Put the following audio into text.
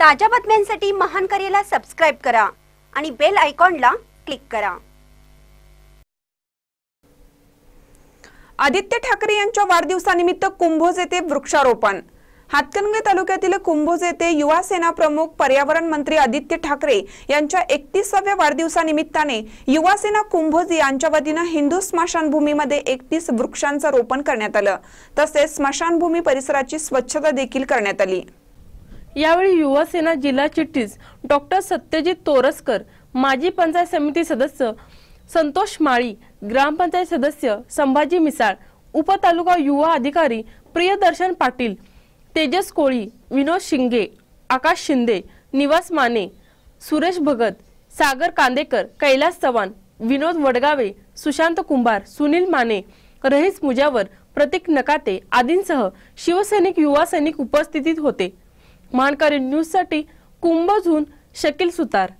ताज्या बातम्यांसाठी महान करेला सबस्क्राईब करा आणि बेल आयकॉनला क्लिक करा. आदित्य ठाकरे यांच्या वाढदिवसानिमित्त कुंभोज येथे वृक्षारोपण. हातकणंगले तालुक्यातील कुंभोज येथे युवा सेना प्रमुख पर्यावरण मंत्री आदित्य ठाकरे यांच्या एकतीसाव्या वाढदिवसानिमित्ताने युवा सेना कुंभोज यांच्या वतीनं हिंदू स्मशानभूमीमध्ये एकतीस वृक्षांचं रोपण करण्यात आलं. तसेच स्मशानभूमी परिसराची स्वच्छता देखील करण्यात आली. यावेळी युवासेना जिल्हा चिटणीस डॉक्टर सत्यजित तोरसकर माजी पंचायत समिती सदस्य संतोष माळी ग्रामपंचायत सदस्य संभाजी मिसाळ उपतालुका युवा अधिकारी प्रियदर्शन पाटील तेजस कोळी विनोद शिंगे आकाश शिंदे निवास माने सुरेश भगत सागर कांदेकर कैलास चव्हाण विनोद वडगावे सुशांत कुंभार सुनील माने रहीस मुजावर प्रतीक नकाते आदींसह शिवसैनिक युवा सैनिक उपस्थितीत होते. माणकारी न्यूजसाठी कुंभजून शकील सुतार.